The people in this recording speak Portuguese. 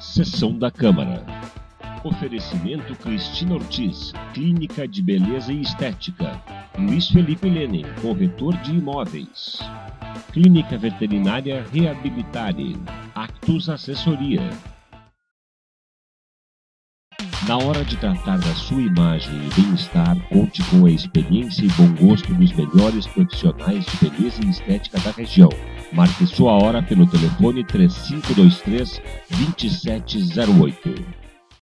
Sessão da Câmara. Oferecimento Cristina Ortiz, Clínica de Beleza e Estética. Luiz Felipe Lenin, corretor de imóveis. Clínica Veterinária Reabilitare. Actus Assessoria. Na hora de tratar da sua imagem e bem-estar, conte com a experiência e bom gosto dos melhores profissionais de beleza e estética da região. Marque sua hora pelo telefone 3523 2708.